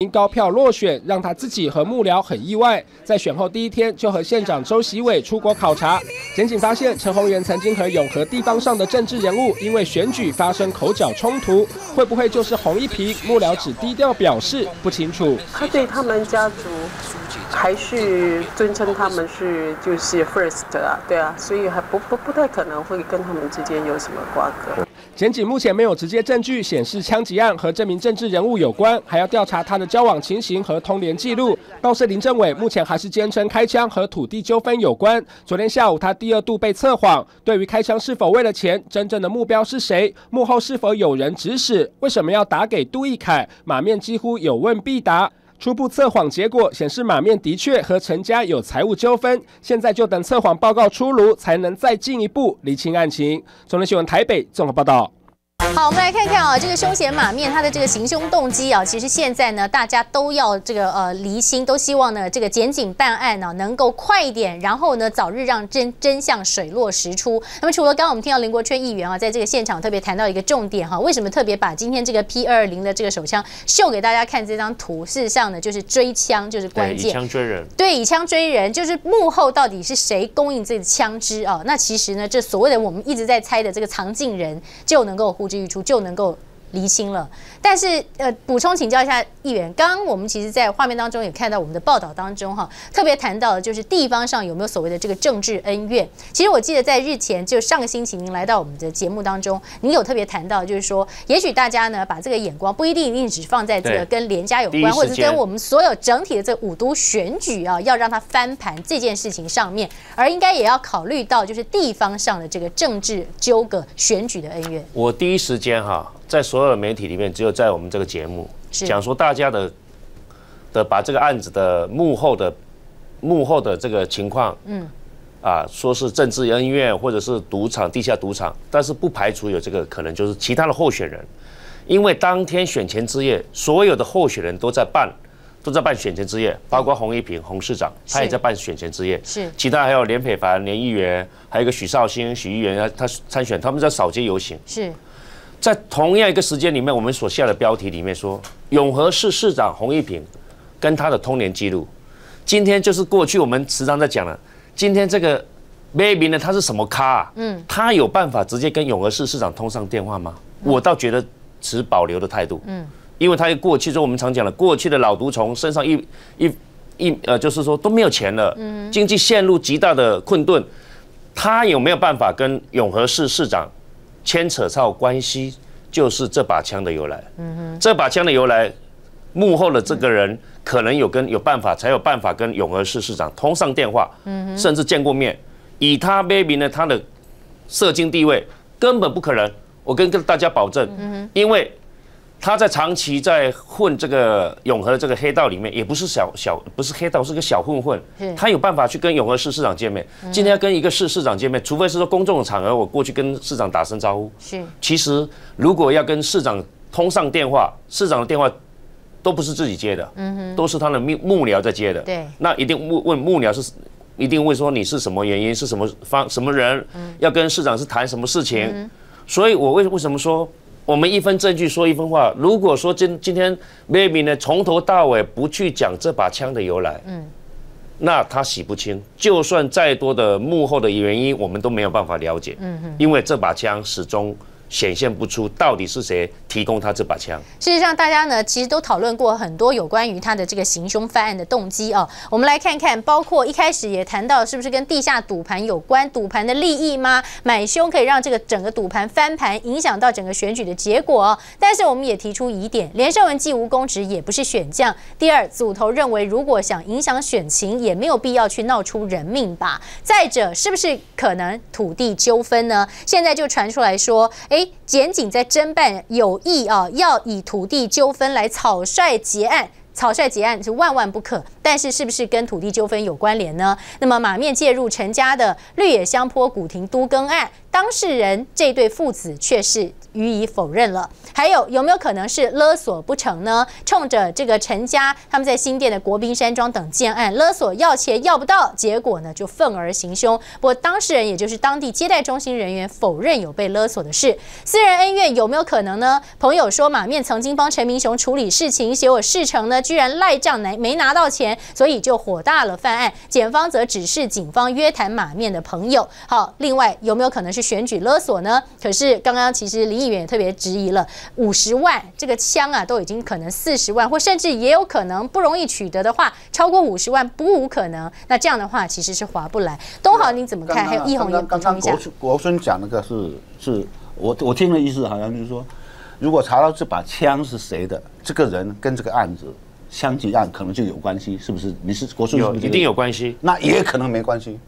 因高票落选，让他自己和幕僚很意外。在选后第一天，就和县长周习伟出国考察。检警发现，陈宏源曾经和永和地方上的政治人物因为选举发生口角冲突，会不会就是红一批？幕僚只低调表示不清楚。他对他们家族还是尊称他们是就是 first 啊，对啊，所以还不不不太可能会跟他们之间有什么瓜葛。检警目前没有直接证据显示枪击案和这名政治人物有关，还要调查他的交往情形和通联记录。倒是林政伟目前还是坚称开枪和土地纠纷有关。昨天下午他第二度被测谎，对于开枪是否为了钱，真正的目标是谁，幕后是否有人指使，为什么要打给杜义凯，马面几乎有问必答。初步测谎结果显示，马面的确和陈家有财务纠纷，现在就等测谎报告出炉，才能再进一步理清案情。中联新闻台北综合报道。好，我们来看看啊，这个凶险马面他的这个行凶动机啊，其实现在呢，大家都要这个呃厘清，都希望呢这个检警办案呢能够快一点，然后呢早日让真真相水落石出。那么除了刚刚我们听到林国春议员啊，在这个现场特别谈到一个重点哈，为什么特别把今天这个 P 二零的这个手枪秀给大家看这张图？事实上呢，就是追枪就是关键，以枪追人。对，以枪追人就是幕后到底是谁供应这个枪支啊？那其实呢，这所谓的我们一直在猜的这个藏镜人就能够呼之。欲出就能够厘清了，但是呃，补充请教一下议员，刚刚我们其实，在画面当中也看到我们的报道当中哈，特别谈到就是地方上有没有所谓的这个政治恩怨。其实我记得在日前就上个星期您来到我们的节目当中，您有特别谈到，就是说，也许大家呢把这个眼光不一定一定只放在这个跟连家有关，或者是跟我们所有整体的这五都选举啊，要让它翻盘这件事情上面，而应该也要考虑到就是地方上的这个政治纠葛、选举的恩怨。我第一时间哈。在所有的媒体里面，只有在我们这个节目讲说大家的的把这个案子的幕后的幕后的这个情况，嗯，啊，说是政治恩怨或者是赌场地下赌场，但是不排除有这个可能，就是其他的候选人，因为当天选前之夜，所有的候选人都在办都在办选前之夜，包括洪一平洪市长，他也在办选前之夜，是，其他还有连佩凡连议员，还有一个许绍兴许议员，他参选，他们在扫街游行，是。在同样一个时间里面，我们所下的标题里面说，永和市市长洪一平跟他的通联记录，今天就是过去我们时常在讲了，今天这个 baby 呢，他是什么咖？嗯，他有办法直接跟永和市市长通上电话吗？我倒觉得持保留的态度。嗯，因为他过去就我们常讲了，过去的老毒虫身上一一一呃，就是说都没有钱了，嗯，经济陷入极大的困顿，他有没有办法跟永和市市长？牵扯到关系，就是这把枪的由来。嗯哼，这把枪的由来，幕后的这个人可能有跟有办法，才有办法跟永和市市长通上电话，嗯哼，甚至见过面。以他 baby 呢，他的社经地位根本不可能。我跟跟大家保证，嗯哼，因为。他在长期在混这个永和这个黑道里面，也不是小小不是黑道，是个小混混。他有办法去跟永和市市长见面。今天要跟一个市市长见面，除非是说公众的场合，我过去跟市长打声招呼。是。其实如果要跟市长通上电话，市长的电话都不是自己接的，嗯哼，都是他的幕幕僚在接的。对。那一定问问幕僚是，一定会说你是什么原因，是什么方什么人，要跟市长是谈什么事情。所以我为为什么说？我们一分证据说一分话。如果说今今天 baby 呢从头到尾不去讲这把枪的由来，嗯，那他洗不清。就算再多的幕后的原因，我们都没有办法了解。嗯哼，因为这把枪始终。显现不出到底是谁提供他这把枪。事实上，大家呢其实都讨论过很多有关于他的这个行凶犯案的动机哦。我们来看看，包括一开始也谈到是不是跟地下赌盘有关，赌盘的利益吗？买凶可以让这个整个赌盘翻盘，影响到整个选举的结果。但是我们也提出疑点，连胜文既无公职，也不是选将。第二，组头认为，如果想影响选情，也没有必要去闹出人命吧。再者，是不是可能土地纠纷呢？现在就传出来说，检警在侦办有意啊，要以土地纠纷来草率结案，草率结案是万万不可。但是是不是跟土地纠纷有关联呢？那么马面介入陈家的绿野香坡古亭都更案，当事人这对父子却是予以否认了。还有有没有可能是勒索不成呢？冲着这个陈家他们在新店的国宾山庄等建案勒索要钱要不到，结果呢就愤而行凶。不过当事人也就是当地接待中心人员否认有被勒索的事。私人恩怨有没有可能呢？朋友说马面曾经帮陈明雄处理事情，结果事成呢居然赖账没没拿到钱，所以就火大了犯案。检方则指示警方约谈马面的朋友。好，另外有没有可能是选举勒索呢？可是刚刚其实林议员也特别质疑了。五十万这个枪啊，都已经可能四十万，或甚至也有可能不容易取得的话，超过五十万不无可能。那这样的话，其实是划不来。东豪，你怎么看？还有易宏也补充一下。国国孙讲那个是是，我我听的意思好像就是说，如果查到这把枪是谁的，这个人跟这个案子枪击案可能就有关系，是不是？你是国孙有一定有关系，那也可能没关系。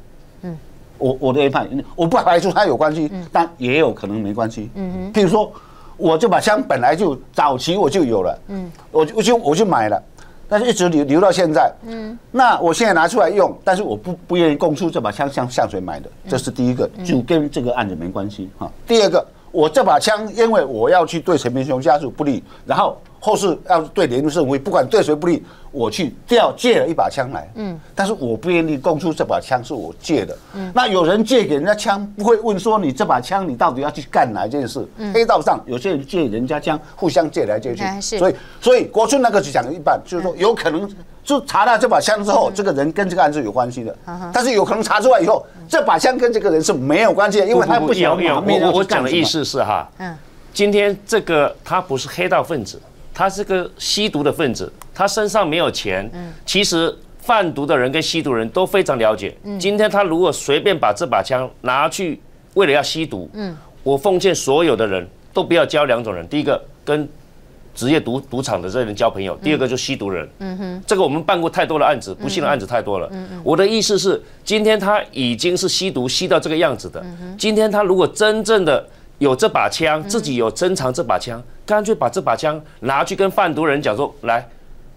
嗯，我我的研判，我不排除他有关系，但也有可能没关系。嗯哼，譬如说。我这把枪本来就早期我就有了，嗯，我我就我就买了，但是一直留留到现在，嗯，那我现在拿出来用，但是我不不愿意供出这把枪向向谁买的，这是第一个，就跟这个案子没关系哈。第二个，我这把枪因为我要去对陈明雄家属不利，然后。后世要对联络社会，不管对谁不利，我去调借了一把枪来，嗯，但是我不愿意供出这把枪是我借的，嗯，那有人借给人家枪，不会问说你这把枪你到底要去干哪一件事？黑道上有些人借人家枪，互相借来借去，所以所以国春那个只讲了一半，就是说有可能就查到这把枪之后，这个人跟这个案子有关系的，但是有可能查出来以后，这把枪跟这个人是没有关系，的，因为他不想我我讲的意思是哈，嗯，今天这个他不是黑道分子。他是个吸毒的分子，他身上没有钱。嗯，其实贩毒的人跟吸毒人都非常了解。嗯，今天他如果随便把这把枪拿去为了要吸毒，嗯，我奉劝所有的人都不要交两种人：第一个跟职业赌赌场的这人交朋友；第二个就吸毒人。嗯哼，这个我们办过太多的案子，不幸的案子太多了。嗯嗯，我的意思是，今天他已经是吸毒吸到这个样子的。今天他如果真正的有这把枪，自己有珍藏这把枪，干脆把这把枪拿去跟贩毒人讲说：“来，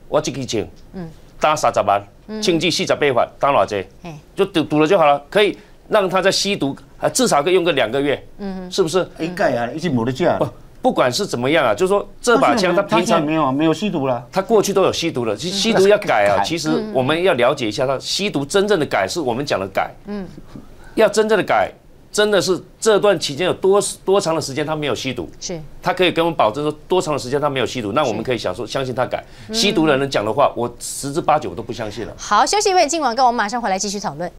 我这个钱，嗯，打三十万，经济四十八万，当偌济，就赌赌了就好了，可以让他在吸毒，啊至少可以用个两个月，嗯，是不是？应该啊，已经没得价。不，不管是怎么样啊，就是说这把枪他平常没有没有吸毒了，他过去都有吸毒了，吸吸毒要改啊。其实我们要了解一下，他吸毒真正的改是我们讲的改，嗯，要真正的改。真的是这段期间有多多长的时间他没有吸毒？是，他可以跟我们保证说多长的时间他没有吸毒，那我们可以想说相信他改。吸毒的人讲的话，我十之八九都不相信了。好，休息一会，今晚跟我们马上回来继续讨论。